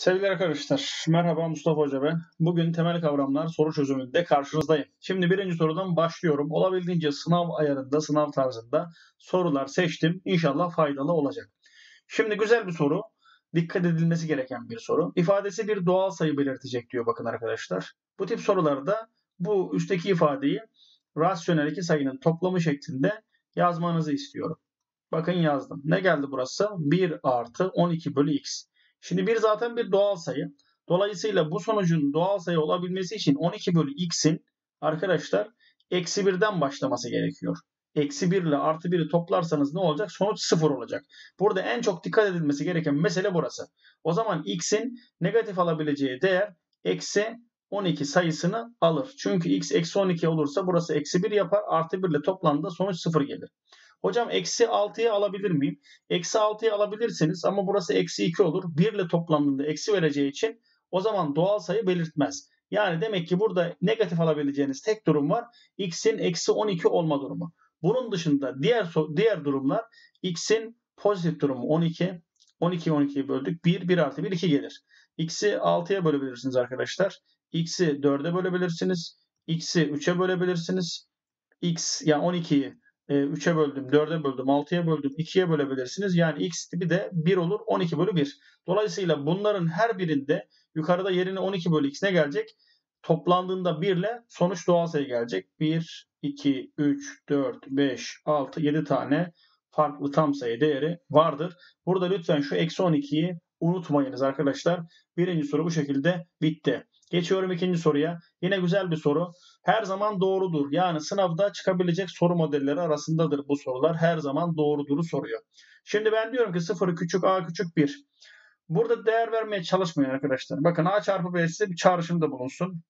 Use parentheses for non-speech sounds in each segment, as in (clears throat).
Sevgili arkadaşlar, merhaba Mustafa Hoca ben. Bugün temel kavramlar soru çözümünde karşınızdayım. Şimdi birinci sorudan başlıyorum. Olabildiğince sınav ayarında, sınav tarzında sorular seçtim. İnşallah faydalı olacak. Şimdi güzel bir soru. Dikkat edilmesi gereken bir soru. İfadesi bir doğal sayı belirtecek diyor bakın arkadaşlar. Bu tip sorularda bu üstteki ifadeyi rasyonel iki sayının toplamı şeklinde yazmanızı istiyorum. Bakın yazdım. Ne geldi burası? 1 artı 12 bölü x. Şimdi bir zaten bir doğal sayı. Dolayısıyla bu sonucun doğal sayı olabilmesi için 12 bölü x'in arkadaşlar eksi 1'den başlaması gerekiyor. Eksi 1 ile artı 1'i toplarsanız ne olacak? Sonuç 0 olacak. Burada en çok dikkat edilmesi gereken mesele burası. O zaman x'in negatif alabileceği değer eksi 12 sayısını alır. Çünkü x eksi 12 olursa burası eksi 1 yapar. Artı 1 ile toplandığında sonuç 0 gelir. Hocam eksi 6'yı alabilir miyim? Eksi 6'yı alabilirsiniz ama burası eksi 2 olur. 1 ile toplandığında eksi vereceği için o zaman doğal sayı belirtmez. Yani demek ki burada negatif alabileceğiniz tek durum var. X'in eksi 12 olma durumu. Bunun dışında diğer diğer durumlar X'in pozitif durumu 12. 12 12'yi böldük. 1, 1 artı 1, 2 gelir. X'i 6'ya bölebilirsiniz arkadaşlar. X'i 4'e bölebilirsiniz. X'i 3'e bölebilirsiniz. X yani 12'yi 3'e böldüm, 4'e böldüm, 6'ya böldüm, 2'ye bölebilirsiniz. Yani x tipi de 1 olur 12 bölü 1. Dolayısıyla bunların her birinde yukarıda yerine 12 bölü x ne gelecek? Toplandığında 1 ile sonuç doğal sayı gelecek. 1, 2, 3, 4, 5, 6, 7 tane farklı tam sayı değeri vardır. Burada lütfen şu eksi 12'yi unutmayınız arkadaşlar. Birinci soru bu şekilde bitti. Geçiyorum ikinci soruya. Yine güzel bir soru. Her zaman doğrudur. Yani sınavda çıkabilecek soru modelleri arasındadır bu sorular. Her zaman doğrudur'u soruyor. Şimdi ben diyorum ki 0 küçük a küçük 1. Burada değer vermeye çalışmayın arkadaşlar. Bakın a çarpı b size bir çağrışımda bulunsun.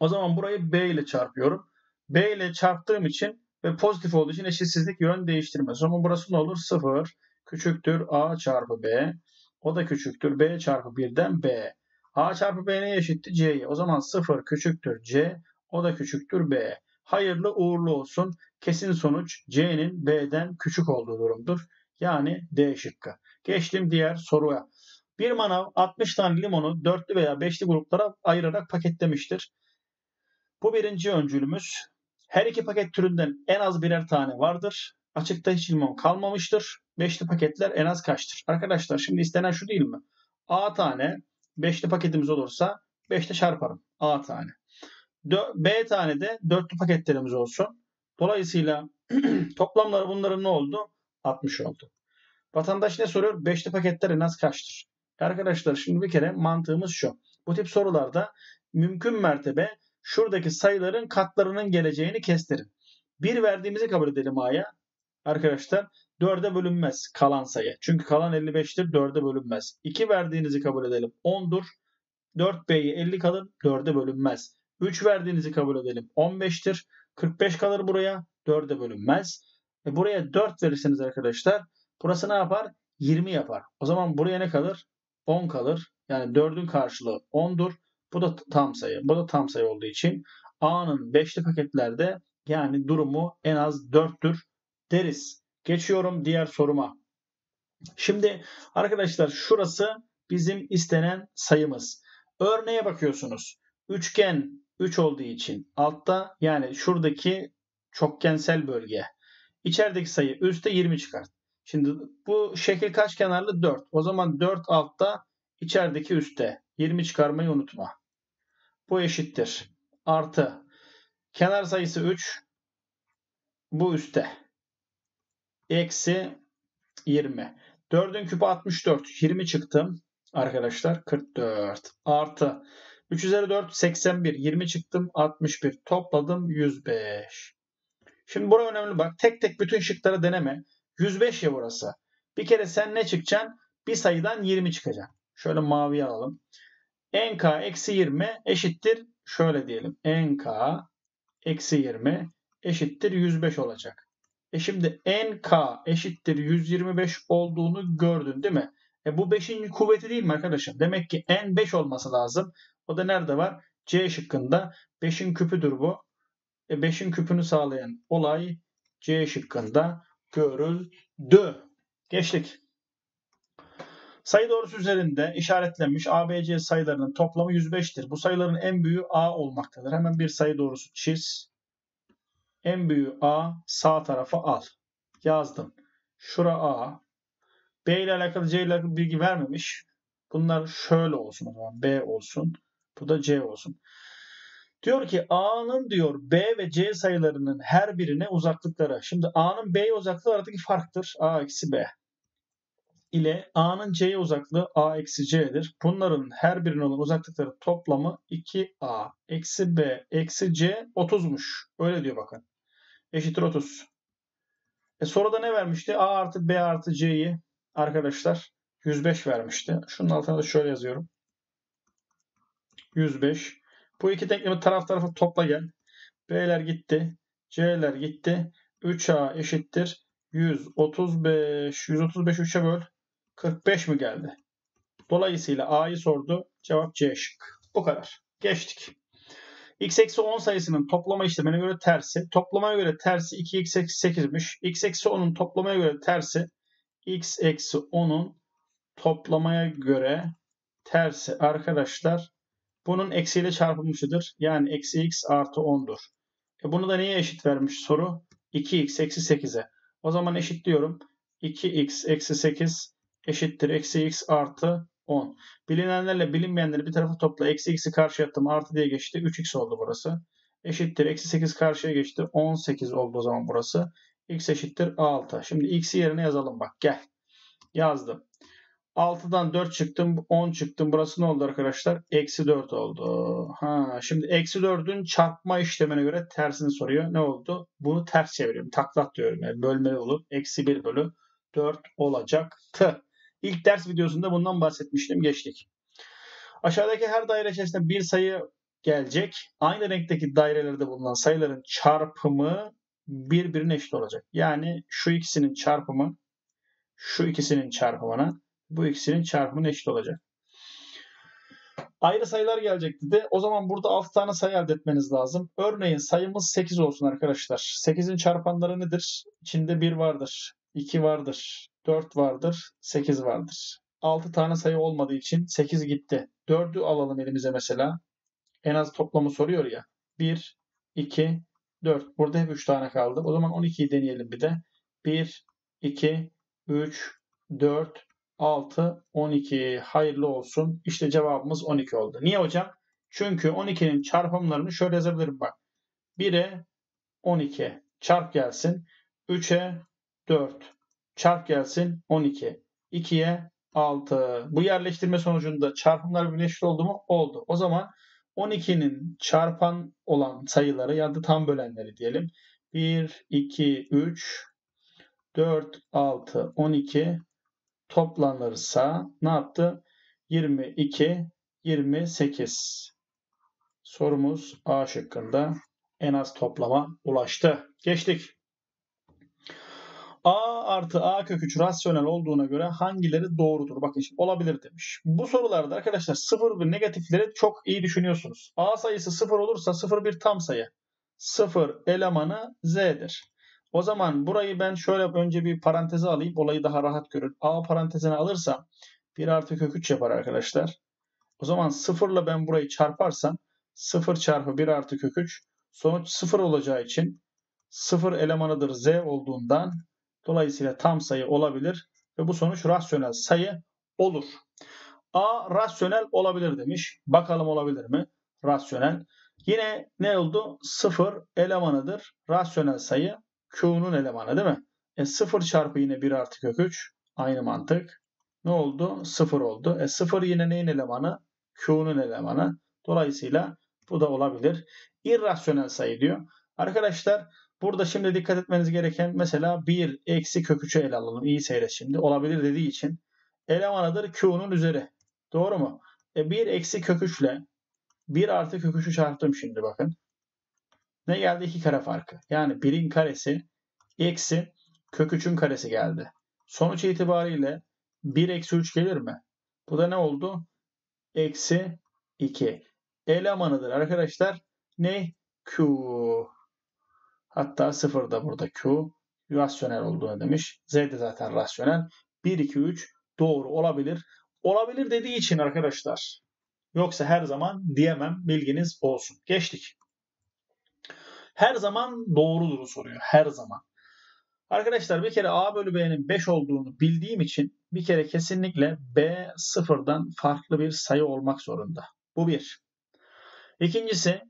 O zaman burayı b ile çarpıyorum. b ile çarptığım için ve pozitif olduğu için eşitsizlik yön değiştirmez. O zaman burası ne olur? 0 küçüktür a çarpı b. O da küçüktür b çarpı 1'den b. A çarpı B neye eşitti? C'ye. O zaman 0 küçüktür C. O da küçüktür B. Hayırlı uğurlu olsun. Kesin sonuç C'nin B'den küçük olduğu durumdur. Yani D şıkkı. Geçtim diğer soruya. Bir manav 60 tane limonu dörtlü veya beşli gruplara ayırarak paketlemiştir. Bu birinci öncülümüz. Her iki paket türünden en az birer tane vardır. Açıkta hiç limon kalmamıştır. Beşli paketler en az kaçtır? Arkadaşlar şimdi istenen şu değil mi? A tane Beşli paketimiz olursa 5'te çarparım. A tane. B tane de dörtlü paketlerimiz olsun. Dolayısıyla (clears throat) toplamları bunların ne oldu? 60 oldu. Vatandaş ne soruyor? Beşli paketler en az kaçtır? Arkadaşlar şimdi bir kere mantığımız şu. Bu tip sorularda mümkün mertebe şuradaki sayıların katlarının geleceğini kestirin. Bir verdiğimizi kabul edelim A'ya. Arkadaşlar 4'e bölünmez kalan sayı. Çünkü kalan 55'tir 4'e bölünmez. 2 verdiğinizi kabul edelim 10'dur. 4B'yi 50 kalır 4'e bölünmez. 3 verdiğinizi kabul edelim 15'tir. 45 kalır buraya 4'e bölünmez. E buraya 4 verirseniz arkadaşlar burası ne yapar? 20 yapar. O zaman buraya ne kalır? 10 kalır. Yani 4'ün karşılığı 10'dur. Bu da tam sayı. Bu da tam sayı olduğu için A'nın 5'li paketlerde yani durumu en az 4'tür deriz. Geçiyorum diğer soruma. Şimdi arkadaşlar şurası bizim istenen sayımız. Örneğe bakıyorsunuz. Üçgen 3 olduğu için altta yani şuradaki çokgensel bölge. İçerideki sayı üstte 20 çıkar. Şimdi bu şekil kaç kenarlı? 4. O zaman 4 altta içerideki üstte. 20 çıkarmayı unutma. Bu eşittir. Artı. Kenar sayısı 3. Bu üstte eksi 20. 4'ün küpü 64. 20 çıktım. Arkadaşlar 44. Artı 3 üzeri 4 81. 20 çıktım 61. Topladım 105. Şimdi buraya önemli bak. Tek tek bütün şıkları deneme. 105 ya burası. Bir kere sen ne çıkacaksın? Bir sayıdan 20 çıkacaksın. Şöyle mavi alalım. NK eksi 20 eşittir. Şöyle diyelim. NK eksi 20 eşittir 105 olacak. E şimdi nk eşittir 125 olduğunu gördün değil mi? E bu 5'in kuvveti değil mi arkadaşım? Demek ki n 5 olması lazım. O da nerede var? C şıkkında 5'in küpüdür bu. E 5'in küpünü sağlayan olay C şıkkında görüldü. Geçtik. Sayı doğrusu üzerinde işaretlenmiş ABC sayılarının toplamı 105'tir. Bu sayıların en büyüğü A olmaktadır. Hemen bir sayı doğrusu çiz. En büyüğü A sağ tarafa al. Yazdım. Şura A. B ile alakalı C ile alakalı bilgi vermemiş. Bunlar şöyle olsun o zaman. B olsun. Bu da C olsun. Diyor ki A'nın diyor B ve C sayılarının her birine uzaklıkları. Şimdi A'nın B'ye uzaklığı aradaki farktır. A eksi B ile A'nın C'ye uzaklığı A eksi C'dir. Bunların her birine olan uzaklıkları toplamı 2A eksi B eksi C 30'muş. Öyle diyor bakın. Eşittir 30. E soruda ne vermişti? A artı B artı C'yi arkadaşlar 105 vermişti. Şunun altına da şöyle yazıyorum. 105. Bu iki denklemi taraf tarafa topla gel. B'ler gitti. C'ler gitti. 3A eşittir. 135. 135 3'e böl. 45 mi geldi? Dolayısıyla A'yı sordu. Cevap C şık. Bu kadar. Geçtik. x eksi 10 sayısının toplama işlemine göre tersi. Toplamaya göre tersi 2x eksi 8'miş. x eksi 10'un toplamaya göre tersi x eksi 10'un toplamaya göre tersi arkadaşlar bunun eksiyle çarpılmışıdır. Yani eksi x artı 10'dur. E bunu da niye eşit vermiş soru? 2x eksi 8'e. O zaman eşitliyorum. 2x eksi 8 eşittir. Eksi x artı 10. Bilinenlerle bilinmeyenleri bir tarafa topla. Eksi x'i karşıya attım. Artı diye geçti. 3x oldu burası. Eşittir. Eksi 8 karşıya geçti. 18 oldu o zaman burası. x eşittir 6. Şimdi x'i yerine yazalım bak. Gel. Yazdım. 6'dan 4 çıktım. 10 çıktım. Burası ne oldu arkadaşlar? Eksi 4 oldu. Ha, şimdi eksi 4'ün çarpma işlemine göre tersini soruyor. Ne oldu? Bunu ters çeviriyorum. Taklat diyorum. Yani bölmeli olup eksi 1 bölü 4 olacaktı. İlk ders videosunda bundan bahsetmiştim. Geçtik. Aşağıdaki her daire içerisinde bir sayı gelecek. Aynı renkteki dairelerde bulunan sayıların çarpımı birbirine eşit olacak. Yani şu ikisinin çarpımı şu ikisinin çarpımına bu ikisinin çarpımına eşit olacak. Ayrı sayılar gelecek dedi. O zaman burada 6 tane sayı elde etmeniz lazım. Örneğin sayımız 8 olsun arkadaşlar. 8'in çarpanları nedir? İçinde 1 vardır, 2 vardır, 4 vardır, 8 vardır. 6 tane sayı olmadığı için 8 gitti. 4'ü alalım elimize mesela. En az toplamı soruyor ya. 1, 2, 4. Burada hep 3 tane kaldı. O zaman 12'yi deneyelim bir de. 1, 2, 3, 4, 6, 12. Hayırlı olsun. İşte cevabımız 12 oldu. Niye hocam? Çünkü 12'nin çarpımlarını şöyle yazabilirim bak. 1'e 12 çarp gelsin. 3'e 4 çarp gelsin 12. 2'ye 6. Bu yerleştirme sonucunda çarpımlar birleşik oldu mu? Oldu. O zaman 12'nin çarpan olan sayıları ya da tam bölenleri diyelim. 1, 2, 3, 4, 6, 12 toplanırsa ne yaptı? 22, 28. Sorumuz A şıkkında en az toplama ulaştı. Geçtik. A artı A kök 3 rasyonel olduğuna göre hangileri doğrudur? Bakın şimdi olabilir demiş. Bu sorularda arkadaşlar sıfır ve negatifleri çok iyi düşünüyorsunuz. A sayısı sıfır olursa sıfır bir tam sayı. Sıfır elemanı Z'dir. O zaman burayı ben şöyle önce bir paranteze alayım. Olayı daha rahat görün. A parantezine alırsam 1 artı kök 3 yapar arkadaşlar. O zaman sıfırla ben burayı çarparsam 0 çarpı 1 artı kök 3 sonuç 0 olacağı için 0 elemanıdır Z olduğundan Dolayısıyla tam sayı olabilir ve bu sonuç rasyonel sayı olur. A rasyonel olabilir demiş. Bakalım olabilir mi? Rasyonel. Yine ne oldu? 0 elemanıdır. Rasyonel sayı Q'nun elemanı değil mi? E 0 çarpı yine 1 artı kök 3. Aynı mantık. Ne oldu? 0 oldu. E 0 yine neyin elemanı? Q'nun elemanı. Dolayısıyla bu da olabilir. İrrasyonel sayı diyor. Arkadaşlar Burada şimdi dikkat etmeniz gereken mesela 1 eksi kök 3'ü ele alalım. İyi seyret şimdi. Olabilir dediği için. Elemanıdır Q'nun üzeri. Doğru mu? E 1 eksi kök 3 ile 1 artı kök 3'ü çarptım şimdi bakın. Ne geldi? 2 kare farkı. Yani 1'in karesi eksi kök 3'ün karesi geldi. Sonuç itibariyle 1 eksi 3 gelir mi? Bu da ne oldu? Eksi 2. Elemanıdır arkadaşlar. Ne? Q. Hatta 0 da burada Q rasyonel olduğunu demiş. Z de zaten rasyonel. 1, 2, 3 doğru olabilir. Olabilir dediği için arkadaşlar. Yoksa her zaman diyemem bilginiz olsun. Geçtik. Her zaman doğrudur soruyor. Her zaman. Arkadaşlar bir kere A bölü B'nin 5 olduğunu bildiğim için bir kere kesinlikle B sıfırdan farklı bir sayı olmak zorunda. Bu bir. İkincisi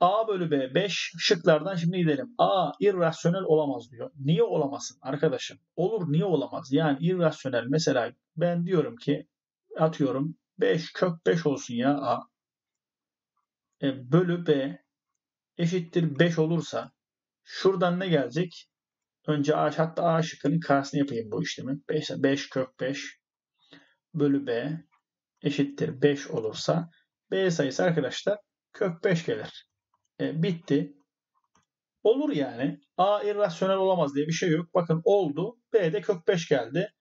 A bölü B 5 şıklardan şimdi gidelim. A irrasyonel olamaz diyor. Niye olamasın arkadaşım? Olur niye olamaz? Yani irrasyonel mesela ben diyorum ki atıyorum 5 kök 5 olsun ya A. E, bölü B eşittir 5 olursa şuradan ne gelecek? Önce A hatta A şıkkının karşısına yapayım bu işlemi. 5, 5 kök 5 bölü B eşittir 5 olursa B sayısı arkadaşlar kök 5 gelir. E, bitti. Olur yani. A irrasyonel olamaz diye bir şey yok. Bakın oldu. B de kök 5 geldi.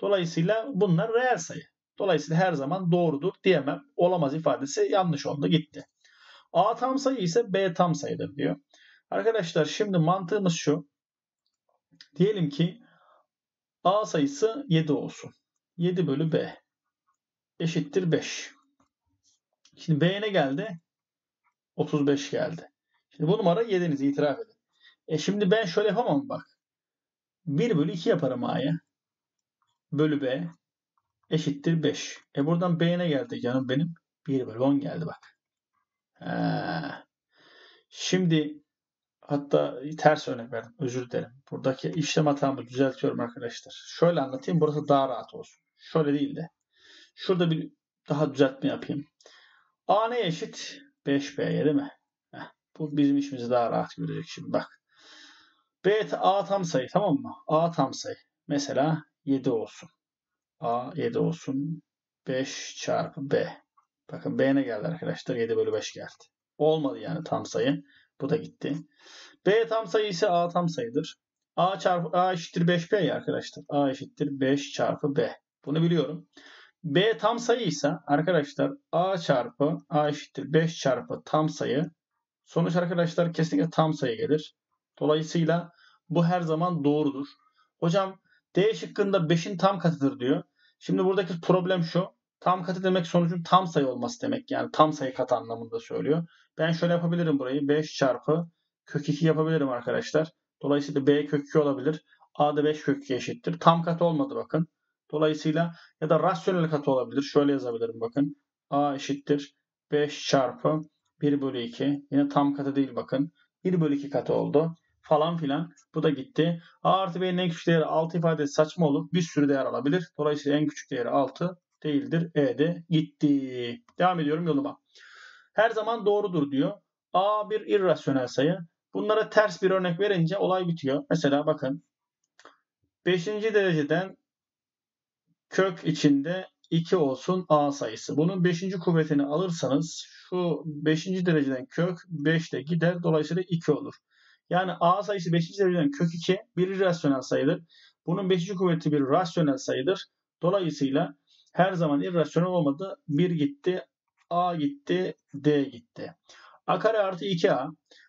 Dolayısıyla bunlar reel sayı. Dolayısıyla her zaman doğrudur diyemem. Olamaz ifadesi yanlış oldu gitti. A tam sayı ise B tam sayıdır diyor. Arkadaşlar şimdi mantığımız şu. Diyelim ki A sayısı 7 olsun. 7 bölü B eşittir 5. Şimdi B'ye ne geldi? 35 geldi. Şimdi bu numara yediniz itiraf edin. E şimdi ben şöyle yapamam bak. 1 bölü 2 yaparım A'ya. Bölü B eşittir 5. E buradan B'ye ne geldi canım benim? 1 bölü 10 geldi bak. Ha. Şimdi hatta ters örnek verdim. Özür dilerim. Buradaki işlem hatamı düzeltiyorum arkadaşlar. Şöyle anlatayım. Burası daha rahat olsun. Şöyle değil de. Şurada bir daha düzeltme yapayım. A ne eşit? 5B'ye değil mi? Heh, bu bizim işimizi daha rahat görecek şimdi bak. B A tam sayı tamam mı? A tam sayı. Mesela 7 olsun. A 7 olsun. 5 çarpı B. Bakın B ne geldi arkadaşlar? 7 bölü 5 geldi. Olmadı yani tam sayı. Bu da gitti. B tam sayı ise A tam sayıdır. A çarpı A eşittir 5B ya arkadaşlar. A eşittir 5 çarpı B. Bunu biliyorum. B tam sayı ise arkadaşlar A çarpı A eşittir 5 çarpı tam sayı. Sonuç arkadaşlar kesinlikle tam sayı gelir. Dolayısıyla bu her zaman doğrudur. Hocam D şıkkında 5'in tam katıdır diyor. Şimdi buradaki problem şu. Tam katı demek sonucun tam sayı olması demek. Yani tam sayı katı anlamında söylüyor. Ben şöyle yapabilirim burayı. 5 çarpı kök 2 yapabilirim arkadaşlar. Dolayısıyla B kök 2 olabilir. A da 5 kök 2 eşittir. Tam katı olmadı bakın. Dolayısıyla ya da rasyonel katı olabilir. Şöyle yazabilirim bakın. A eşittir 5 çarpı 1 bölü 2. Yine tam katı değil bakın. 1 bölü 2 katı oldu. Falan filan. Bu da gitti. A artı B'nin en küçük değeri 6 ifadesi saçma olur. Bir sürü değer alabilir. Dolayısıyla en küçük değeri 6 değildir. E de gitti. Devam ediyorum yoluma. Her zaman doğrudur diyor. A bir irrasyonel sayı. Bunlara ters bir örnek verince olay bitiyor. Mesela bakın 5. dereceden kök içinde 2 olsun a sayısı. Bunun 5. kuvvetini alırsanız şu 5. dereceden kök 5 de gider. Dolayısıyla 2 olur. Yani a sayısı 5. dereceden kök 2 bir irrasyonel sayıdır. Bunun 5. kuvveti bir rasyonel sayıdır. Dolayısıyla her zaman irrasyonel olmadı. 1 gitti, a gitti, d gitti. a kare artı 2a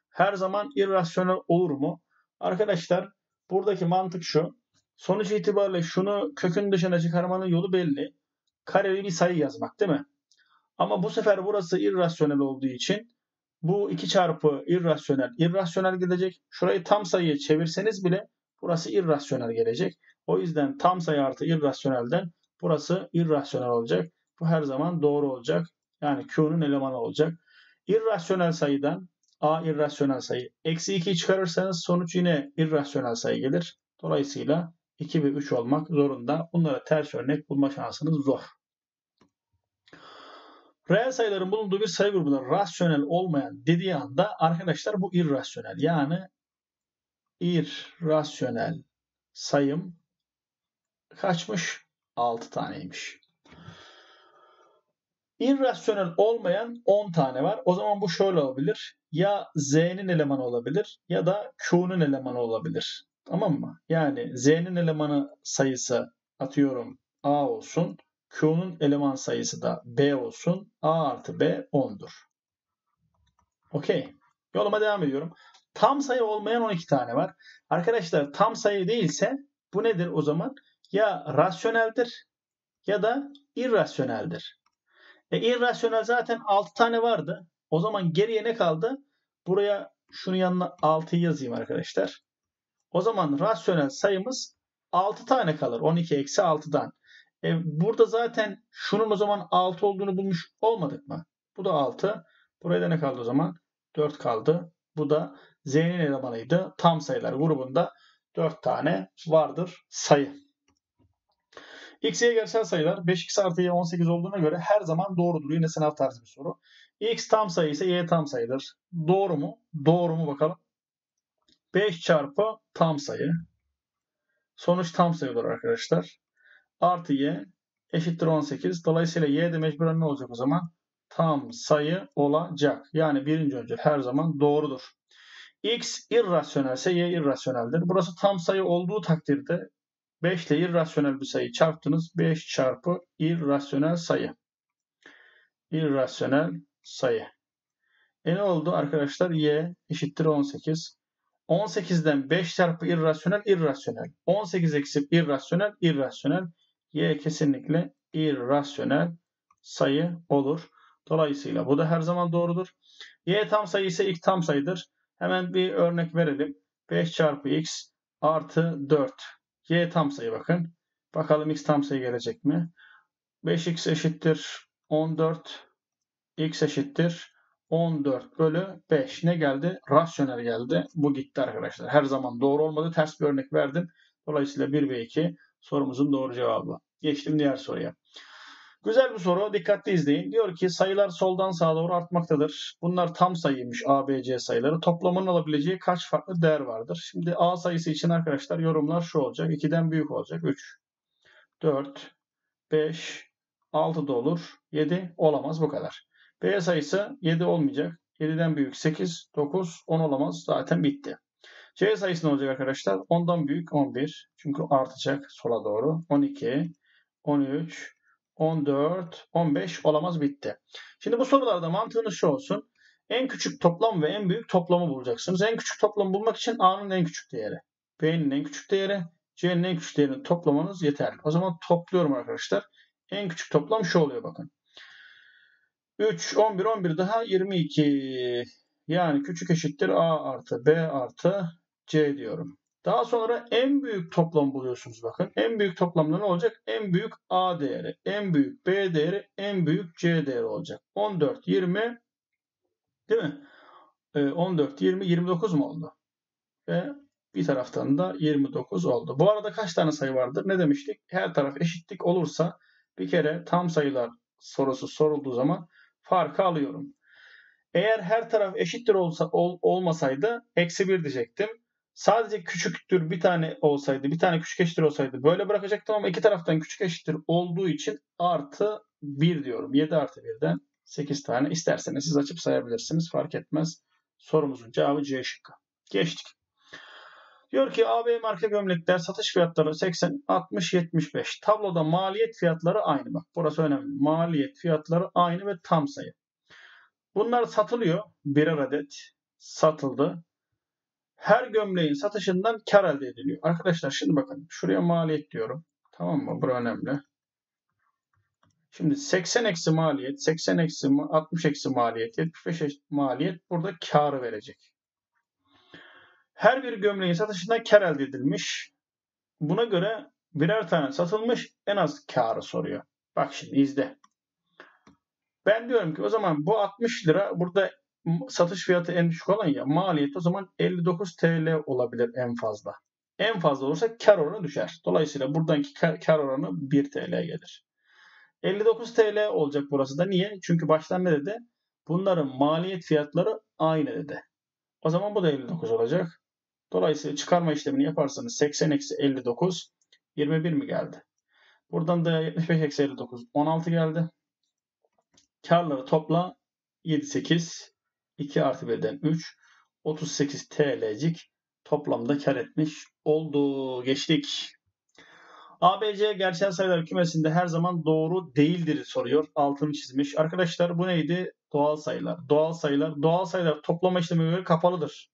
her zaman irrasyonel olur mu? Arkadaşlar buradaki mantık şu. Sonuç itibariyle şunu kökün dışına çıkarmanın yolu belli. Kareli bir sayı yazmak değil mi? Ama bu sefer burası irrasyonel olduğu için bu 2 çarpı irrasyonel, irrasyonel gelecek. Şurayı tam sayıya çevirseniz bile burası irrasyonel gelecek. O yüzden tam sayı artı irrasyonelden burası irrasyonel olacak. Bu her zaman doğru olacak. Yani Q'nun elemanı olacak. İrrasyonel sayıdan A irrasyonel sayı. Eksi 2 çıkarırsanız sonuç yine irrasyonel sayı gelir. Dolayısıyla 2 ve 3 olmak zorunda. Bunlara ters örnek bulma şansınız zor. Reel sayıların bulunduğu bir sayı grubunda rasyonel olmayan dediği anda arkadaşlar bu irrasyonel. Yani irrasyonel sayım kaçmış? 6 taneymiş. İrrasyonel olmayan 10 tane var. O zaman bu şöyle olabilir. Ya Z'nin elemanı olabilir ya da Q'nun elemanı olabilir. Tamam mı? Yani Z'nin elemanı sayısı atıyorum A olsun. Q'nun eleman sayısı da B olsun. A artı B 10'dur. Okey. Yoluma devam ediyorum. Tam sayı olmayan 12 tane var. Arkadaşlar tam sayı değilse bu nedir o zaman? Ya rasyoneldir ya da irrasyoneldir. E irrasyonel zaten 6 tane vardı. O zaman geriye ne kaldı? Buraya şunun yanına 6'yı yazayım arkadaşlar. O zaman rasyonel sayımız 6 tane kalır. 12 eksi 6'dan. E, burada zaten şunun o zaman 6 olduğunu bulmuş olmadık mı? Bu da 6. Buraya da ne kaldı o zaman? 4 kaldı. Bu da Z'nin elemanıydı. Tam sayılar grubunda 4 tane vardır sayı. X, Y gerçel sayılar 5x artı y 18 olduğuna göre her zaman doğrudur. Yine sınav tarzı bir soru. X tam sayı ise y tam sayıdır. Doğru mu? Doğru mu bakalım. 5 çarpı tam sayı. Sonuç tam sayı olur arkadaşlar. Artı y eşittir 18. Dolayısıyla y de mecburen ne olacak o zaman? Tam sayı olacak. Yani birinci öncül her zaman doğrudur. X irrasyonelse y irrasyoneldir. Burası tam sayı olduğu takdirde 5 ile irrasyonel bir sayı çarptınız. 5 çarpı irrasyonel sayı. İrrasyonel sayı. E ne oldu arkadaşlar? Y eşittir 18. 18'den 5 çarpı irrasyonel irrasyonel. 18 eksi irrasyonel irrasyonel. Y kesinlikle irrasyonel sayı olur. Dolayısıyla bu da her zaman doğrudur. Y tam sayı ise ilk tam sayıdır. Hemen bir örnek verelim. 5 çarpı x artı 4. Y tam sayı bakın. Bakalım x tam sayı gelecek mi? 5x eşittir 14. x eşittir 14 bölü 5. Ne geldi? Rasyonel geldi. Bu gitti arkadaşlar. Her zaman doğru olmadı. Ters bir örnek verdim. Dolayısıyla 1 ve 2 sorumuzun doğru cevabı. Geçtim diğer soruya. Güzel bir soru. Dikkatli izleyin. Diyor ki sayılar soldan sağa doğru artmaktadır. Bunlar tam sayıymış A, B, C sayıları. Toplamının alabileceği kaç farklı değer vardır? Şimdi A sayısı için arkadaşlar yorumlar şu olacak. 2'den büyük olacak. 3, 4, 5, 6 da olur. 7 olamaz bu kadar. B sayısı 7 olmayacak. 7'den büyük 8, 9, 10 olamaz. Zaten bitti. C sayısı ne olacak arkadaşlar? 10'dan büyük 11. Çünkü artacak sola doğru. 12, 13, 14, 15 olamaz bitti. Şimdi bu sorularda mantığınız şu olsun. En küçük toplam ve en büyük toplamı bulacaksınız. En küçük toplamı bulmak için A'nın en küçük değeri, B'nin en küçük değeri, C'nin en küçük değerini toplamanız yeterli. O zaman topluyorum arkadaşlar. En küçük toplam şu oluyor bakın. 3, 11, 11 daha 22. Yani küçük eşittir A artı B artı C diyorum. Daha sonra en büyük toplam buluyorsunuz bakın. En büyük toplamda ne olacak? En büyük A değeri, en büyük B değeri, en büyük C değeri olacak. 14, 20 değil mi? 14, 20, 29 mu oldu? Ve bir taraftan da 29 oldu. Bu arada kaç tane sayı vardır? Ne demiştik? Her taraf eşitlik olursa bir kere tam sayılar sorusu sorulduğu zaman farkı alıyorum. Eğer her taraf eşittir olsa, ol, olmasaydı eksi 1 diyecektim. Sadece küçüktür bir tane olsaydı, bir tane küçük eşittir olsaydı böyle bırakacaktım ama iki taraftan küçük eşittir olduğu için artı 1 diyorum. 7 artı 1'den 8 tane. isterseniz siz açıp sayabilirsiniz. Fark etmez. Sorumuzun cevabı C şıkkı. Geçtik. Diyor ki AB marka gömlekler satış fiyatları 80, 60, 75. Tabloda maliyet fiyatları aynı. Bak burası önemli. Maliyet fiyatları aynı ve tam sayı. Bunlar satılıyor. Birer adet satıldı her gömleğin satışından kar elde ediliyor. Arkadaşlar şimdi bakın şuraya maliyet diyorum. Tamam mı? Bu önemli. Şimdi 80 eksi maliyet, 80 eksi 60 eksi maliyet, 75 eksi maliyet burada karı verecek. Her bir gömleğin satışından kar elde edilmiş. Buna göre birer tane satılmış en az karı soruyor. Bak şimdi izle. Ben diyorum ki o zaman bu 60 lira burada satış fiyatı en düşük olan ya maliyet o zaman 59 TL olabilir en fazla. En fazla olursa kar oranı düşer. Dolayısıyla buradanki kar oranı 1 TL gelir. 59 TL olacak burası da. Niye? Çünkü baştan ne dedi? Bunların maliyet fiyatları aynı dedi. O zaman bu da 59 olacak. Dolayısıyla çıkarma işlemini yaparsanız 80 eksi 59 21 mi geldi? Buradan da 75 eksi 59 16 geldi. Karları topla 7 8 2 artı 1'den 3. 38 TL'cik toplamda kar etmiş oldu. Geçtik. ABC gerçel sayılar kümesinde her zaman doğru değildir soruyor. Altını çizmiş. Arkadaşlar bu neydi? Doğal sayılar. Doğal sayılar. Doğal sayılar toplama işlemi göre kapalıdır.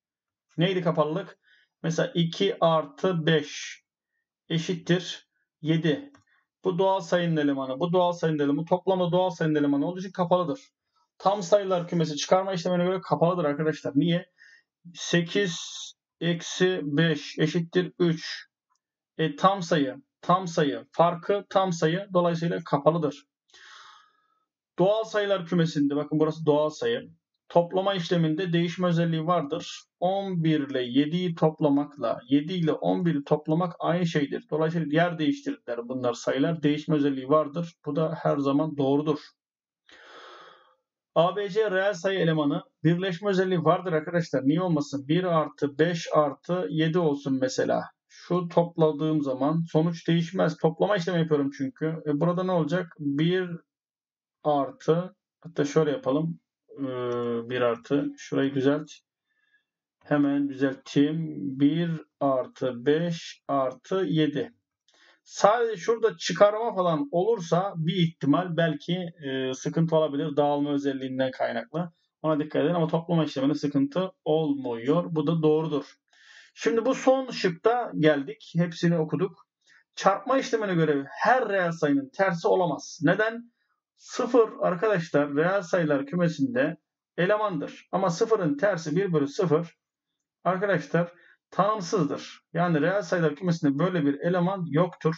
Neydi kapalılık? Mesela 2 artı 5 eşittir 7. Bu doğal sayının elemanı, bu doğal sayının elemanı toplamda doğal sayının elemanı olduğu için kapalıdır. Tam sayılar kümesi çıkarma işlemine göre kapalıdır arkadaşlar. Niye? 8 eksi 5 eşittir 3. E, tam sayı, tam sayı, farkı tam sayı dolayısıyla kapalıdır. Doğal sayılar kümesinde bakın burası doğal sayı. Toplama işleminde değişme özelliği vardır. 11 ile 7'yi toplamakla 7 ile 11'i toplamak aynı şeydir. Dolayısıyla yer değiştirirler bunlar sayılar. Değişme özelliği vardır. Bu da her zaman doğrudur. ABC reel sayı elemanı birleşme özelliği vardır arkadaşlar. Niye olmasın? 1 artı 5 artı 7 olsun mesela. Şu topladığım zaman sonuç değişmez. Toplama işlemi yapıyorum çünkü. E burada ne olacak? 1 artı hatta şöyle yapalım. 1 artı şurayı düzelt. Hemen düzelteyim. 1 artı 5 artı 7. Sadece şurada çıkarma falan olursa bir ihtimal belki e, sıkıntı olabilir dağılma özelliğinden kaynaklı. Ona dikkat edin ama toplama işleminde sıkıntı olmuyor. Bu da doğrudur. Şimdi bu son şıkta geldik. Hepsini okuduk. Çarpma işlemine göre her reel sayının tersi olamaz. Neden? Sıfır arkadaşlar reel sayılar kümesinde elemandır. Ama sıfırın tersi 1 bölü 0 arkadaşlar tanımsızdır. Yani reel sayılar kümesinde böyle bir eleman yoktur.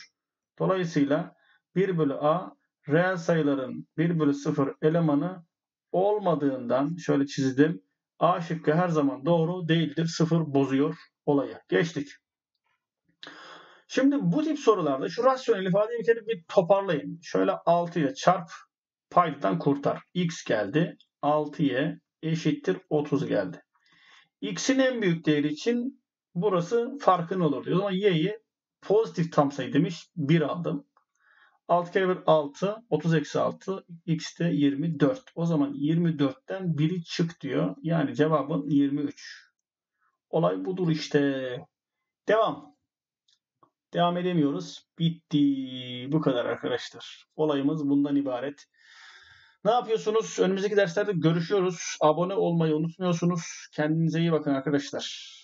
Dolayısıyla 1 bölü a reel sayıların 1 bölü 0 elemanı olmadığından şöyle çizdim. A şıkkı her zaman doğru değildir. 0 bozuyor olayı. Geçtik. Şimdi bu tip sorularda şu rasyonel ifadeyi bir kere bir toparlayın. Şöyle 6 ile çarp paydadan kurtar. X geldi. 6y eşittir 30 geldi. X'in en büyük değeri için burası farkın olur diyor. O zaman y'yi pozitif tam sayı demiş. 1 aldım. 6 kere 1 6. 30 eksi 6. X de 24. O zaman 24'ten 1'i çık diyor. Yani cevabın 23. Olay budur işte. Devam. Devam edemiyoruz. Bitti. Bu kadar arkadaşlar. Olayımız bundan ibaret. Ne yapıyorsunuz? Önümüzdeki derslerde görüşüyoruz. Abone olmayı unutmuyorsunuz. Kendinize iyi bakın arkadaşlar.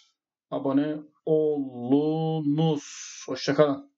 Abone olunuz. Hoşçakalın.